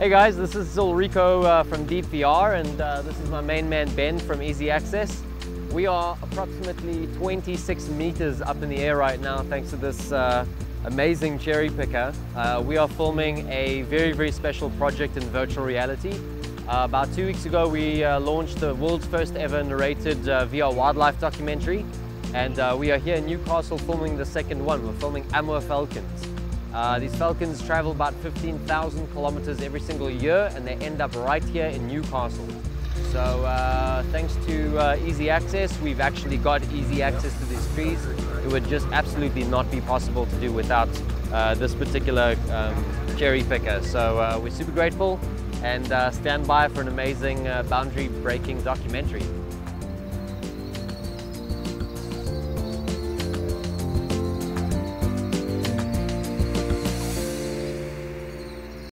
Hey guys, this is Ulrico uh, from Deep VR and uh, this is my main man Ben from Eazi Access. We are approximately 26 meters up in the air right now thanks to this uh, amazing cherry picker. Uh, we are filming a very, very special project in virtual reality. Uh, about two weeks ago we uh, launched the world's first ever narrated VR wildlife documentary and we are here in Newcastle filming the second one. We're filming Amur Falcons. Uh, these falcons travel about 15,000 kilometers every single year and they end up right here in Newcastle. So uh, thanks to uh, Eazi Access, we've actually got easy access to these trees. It would just absolutely not be possible to do without uh, this particular um, cherry picker. So uh, we're super grateful and uh, stand by for an amazing boundary breaking documentary.